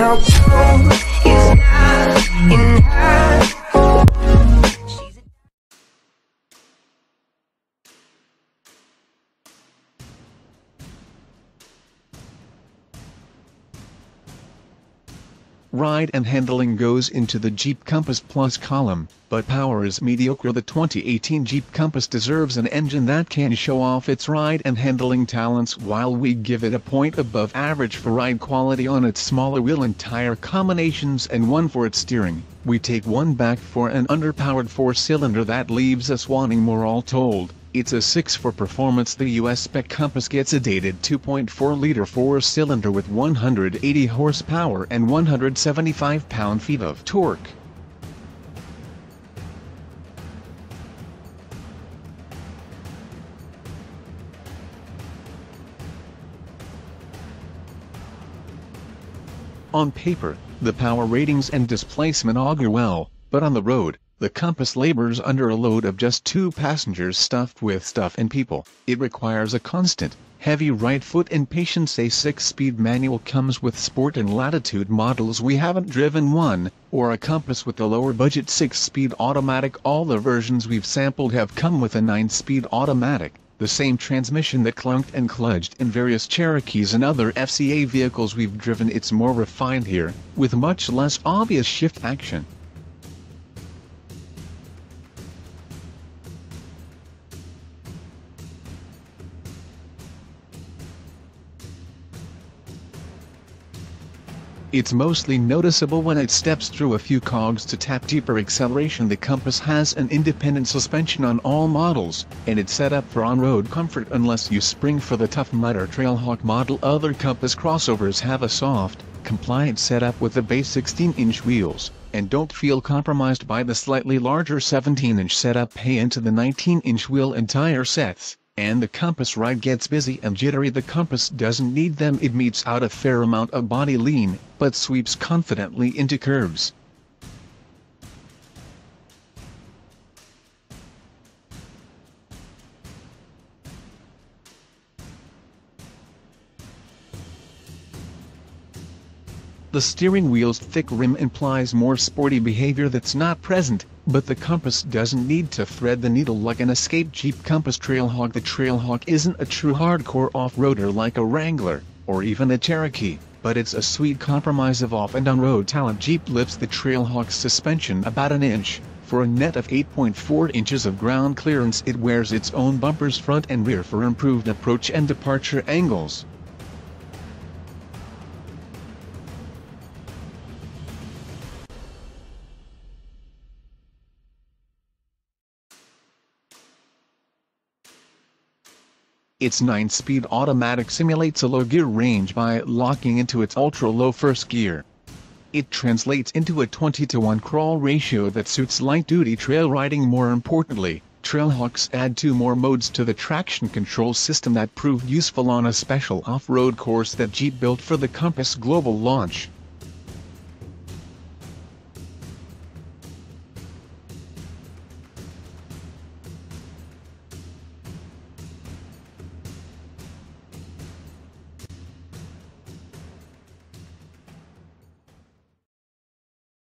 how cold Ride and handling goes into the Jeep Compass Plus column, but power is mediocre. The 2018 Jeep Compass deserves an engine that can show off its ride and handling talents while we give it a point above average for ride quality on its smaller wheel and tire combinations and one for its steering. We take one back for an underpowered four-cylinder that leaves us wanting more all told. It's a 6 for performance the US spec Compass gets a dated 2.4-liter four-cylinder with 180 horsepower and 175 pound-feet of torque. On paper, the power ratings and displacement augur well, but on the road, the Compass labors under a load of just two passengers stuffed with stuff and people. It requires a constant, heavy right foot and patience. A six-speed manual comes with Sport and Latitude models we haven't driven one, or a Compass with a lower budget six-speed automatic. All the versions we've sampled have come with a nine-speed automatic, the same transmission that clunked and cludged in various Cherokees and other FCA vehicles we've driven. It's more refined here, with much less obvious shift action. It's mostly noticeable when it steps through a few cogs to tap deeper acceleration. The Compass has an independent suspension on all models, and it's set up for on-road comfort unless you spring for the Tough Mudder Trailhawk model. Other Compass crossovers have a soft, compliant setup with the base 16-inch wheels, and don't feel compromised by the slightly larger 17-inch setup. Pay into the 19-inch wheel and tire sets and the Compass ride gets busy and jittery. The Compass doesn't need them. It metes out a fair amount of body lean, but sweeps confidently into curves. The steering wheel's thick rim implies more sporty behavior that's not present, but the Compass doesn't need to thread the needle like an escape Jeep Compass Trailhawk. The Trailhawk isn't a true hardcore off-roader like a Wrangler, or even a Cherokee, but it's a sweet compromise of off and on-road talent. Jeep lifts the Trailhawk's suspension about an inch, for a net of 8.4 inches of ground clearance it wears its own bumpers front and rear for improved approach and departure angles. Its 9-speed automatic simulates a low gear range by locking into its ultra-low first gear. It translates into a 20 to 1 crawl ratio that suits light-duty trail riding more importantly. Trailhawks add two more modes to the traction control system that proved useful on a special off-road course that Jeep built for the Compass Global launch.